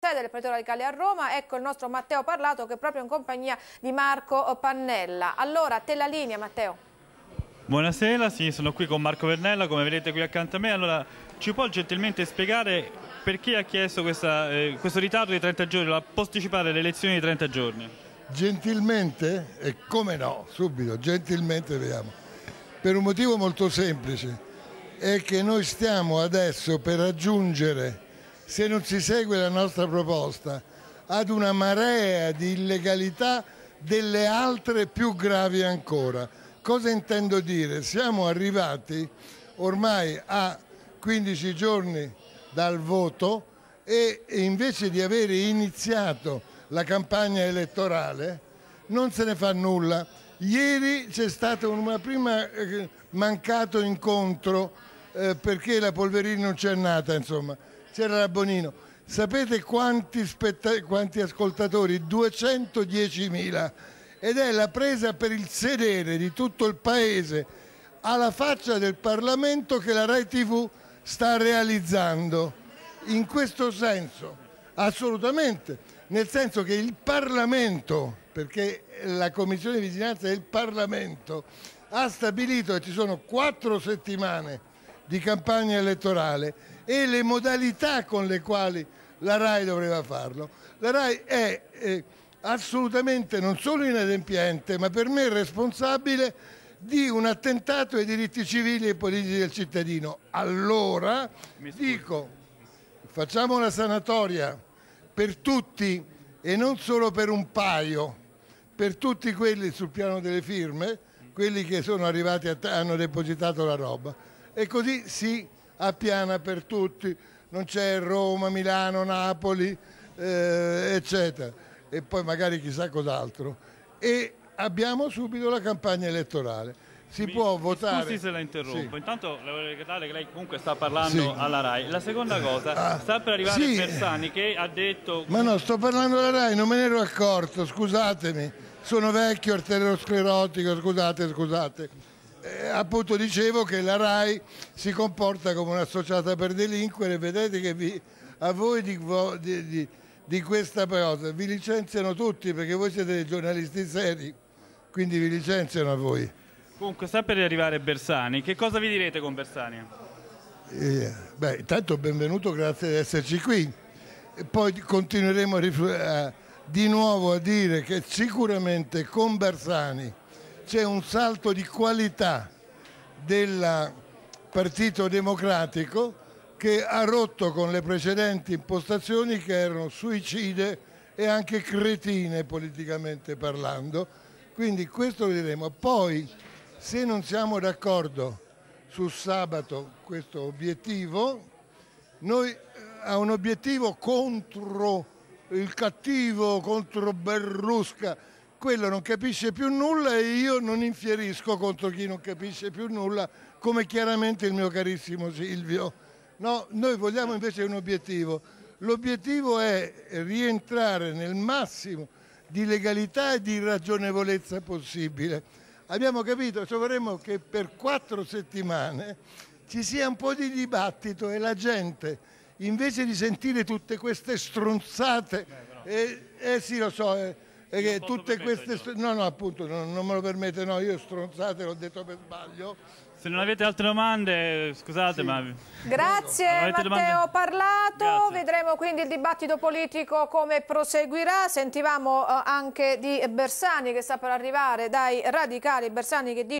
sede del Partito Radicale a Roma, ecco il nostro Matteo Parlato che è proprio in compagnia di Marco Pannella. Allora, te la linea Matteo. Buonasera, sì, sono qui con Marco Pannella, come vedete qui accanto a me. Allora, ci può gentilmente spiegare perché ha chiesto questa, eh, questo ritardo di 30 giorni, la posticipare le elezioni di 30 giorni? Gentilmente, e come no, subito, gentilmente vediamo, per un motivo molto semplice, è che noi stiamo adesso per raggiungere se non si segue la nostra proposta, ad una marea di illegalità delle altre più gravi ancora. Cosa intendo dire? Siamo arrivati ormai a 15 giorni dal voto e invece di avere iniziato la campagna elettorale non se ne fa nulla. Ieri c'è stato un prima eh, mancato incontro eh, perché la Polverini non c'è nata, insomma c'era la Bonino. Sapete quanti, quanti ascoltatori? 210.000 ed è la presa per il sedere di tutto il paese alla faccia del Parlamento che la Rai TV sta realizzando. In questo senso, assolutamente, nel senso che il Parlamento, perché la Commissione di Vigilanza del Parlamento ha stabilito che ci sono quattro settimane di campagna elettorale e le modalità con le quali la RAI doveva farlo. La RAI è eh, assolutamente non solo inadempiente, ma per me responsabile di un attentato ai diritti civili e politici del cittadino. Allora dico, facciamo una sanatoria per tutti e non solo per un paio, per tutti quelli sul piano delle firme, quelli che sono arrivati e hanno depositato la roba e così si appiana per tutti, non c'è Roma, Milano, Napoli, eh, eccetera, e poi magari chissà cos'altro. E abbiamo subito la campagna elettorale. Si mi, può votare. Scusi se la interrompo. Sì. Intanto le voglio ricordare che lei comunque sta parlando sì. alla RAI. La seconda cosa, ah, sta per arrivare sì. Bersani che ha detto. Ma no, sto parlando alla RAI, non me ne ero accorto, scusatemi. Sono vecchio, arteriosclerotico, scusate, scusate eh, appunto dicevo che la RAI si comporta come un'associata per delinquere, vedete che vi, a voi di, di, di, di, questa cosa vi licenziano tutti perché voi siete dei giornalisti seri, quindi vi licenziano a voi. Comunque sta per arrivare Bersani, che cosa vi direte con Bersani? Eh, beh, intanto benvenuto, grazie di esserci qui. E poi continueremo a, a, di nuovo a dire che sicuramente con Bersani c'è un salto di qualità del Partito Democratico che ha rotto con le precedenti impostazioni che erano suicide e anche cretine politicamente parlando. Quindi questo lo diremo. Poi se non siamo d'accordo su sabato questo obiettivo, noi eh, ha un obiettivo contro il cattivo, contro Berlusca, quello non capisce più nulla e io non infierisco contro chi non capisce più nulla, come chiaramente il mio carissimo Silvio. No, noi vogliamo invece un obiettivo. L'obiettivo è rientrare nel massimo di legalità e di ragionevolezza possibile. Abbiamo capito, cioè vorremmo che per quattro settimane ci sia un po' di dibattito e la gente, invece di sentire tutte queste stronzate, eh, eh sì lo so, eh, e che tutte queste... No, no, appunto, non, non, me lo permette, no, io stronzate l'ho detto per sbaglio. Se non avete altre domande, scusate, sì. ma... Grazie Matteo domande? Parlato, Grazie. vedremo quindi il dibattito politico come proseguirà. Sentivamo uh, anche di Bersani che sta per arrivare dai radicali, Bersani che dice